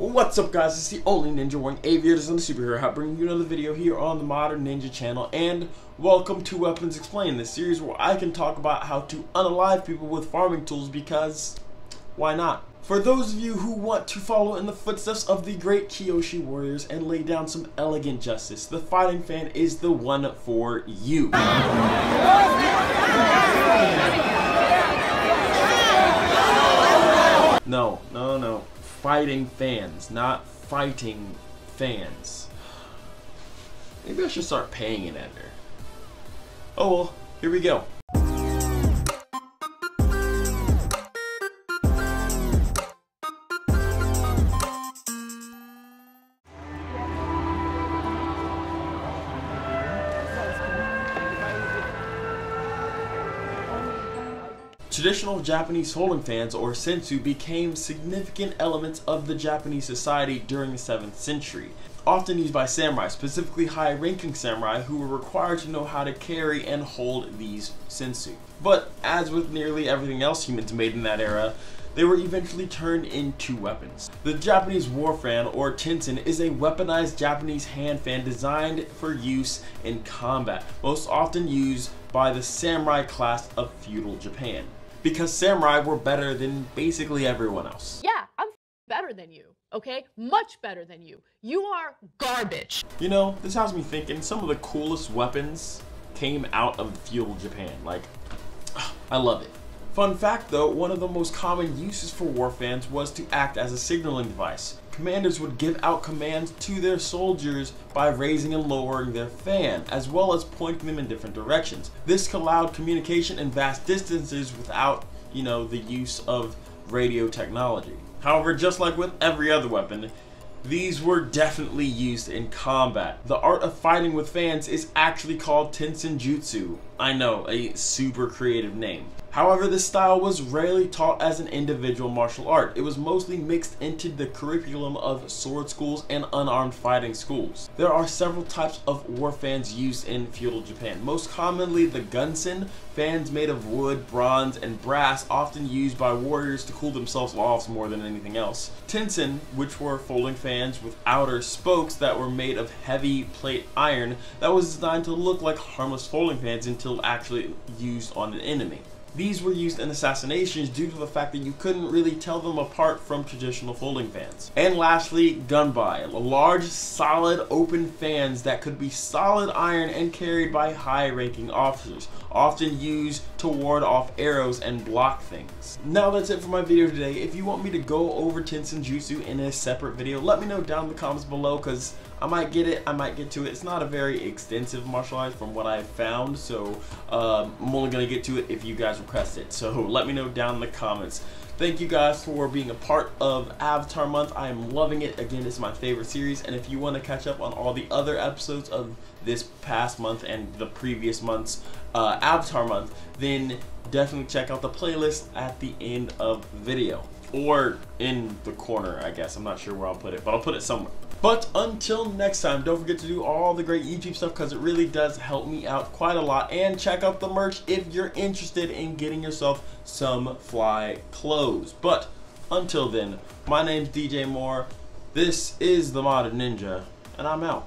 What's up guys, it's the only ninja wearing aviators on the superhero hat bringing you another video here on the Modern Ninja channel and welcome to Weapons Explained, this series where I can talk about how to unalive people with farming tools because why not? For those of you who want to follow in the footsteps of the great Kyoshi warriors and lay down some elegant justice, the Fighting Fan is the one for you. Fighting fans, not fighting fans. Maybe I should start paying an editor. Oh well, here we go. Traditional Japanese folding fans, or sensu, became significant elements of the Japanese society during the 7th century, often used by samurai, specifically high-ranking samurai who were required to know how to carry and hold these sensu. But as with nearly everything else humans made in that era, they were eventually turned into weapons. The Japanese war fan, or tensen, is a weaponized Japanese hand fan designed for use in combat, most often used by the samurai class of feudal Japan because samurai were better than basically everyone else. Yeah, I'm better than you, okay? Much better than you. You are garbage. You know, this has me thinking some of the coolest weapons came out of feudal Japan. Like, I love it. Fun fact though, one of the most common uses for war fans was to act as a signaling device. Commanders would give out commands to their soldiers by raising and lowering their fan, as well as pointing them in different directions. This allowed communication in vast distances without, you know, the use of radio technology. However, just like with every other weapon, these were definitely used in combat. The art of fighting with fans is actually called Tensen Jutsu. I know, a super creative name. However, this style was rarely taught as an individual martial art. It was mostly mixed into the curriculum of sword schools and unarmed fighting schools. There are several types of war fans used in feudal Japan. Most commonly the gunsen, fans made of wood, bronze, and brass often used by warriors to cool themselves off more than anything else. Tensen, which were folding fans with outer spokes that were made of heavy plate iron that was designed to look like harmless folding fans until actually used on an enemy. These were used in assassinations due to the fact that you couldn't really tell them apart from traditional folding fans. And lastly, gunbai, large, solid, open fans that could be solid iron and carried by high-ranking officers, often used to ward off arrows and block things. Now that's it for my video today. If you want me to go over Tensen Jutsu in a separate video, let me know down in the comments below because I might get it, I might get to it. It's not a very extensive martial arts from what I've found, so um, I'm only going to get to it if you guys request it. So let me know down in the comments. Thank you guys for being a part of Avatar Month. I am loving it. Again, it's my favorite series, and if you want to catch up on all the other episodes of this past month and the previous month's uh, Avatar Month, then definitely check out the playlist at the end of the video. Or in the corner, I guess. I'm not sure where I'll put it, but I'll put it somewhere. But until next time, don't forget to do all the great YouTube stuff because it really does help me out quite a lot. And check out the merch if you're interested in getting yourself some fly clothes. But until then, my name's DJ Moore. This is the Modern Ninja, and I'm out.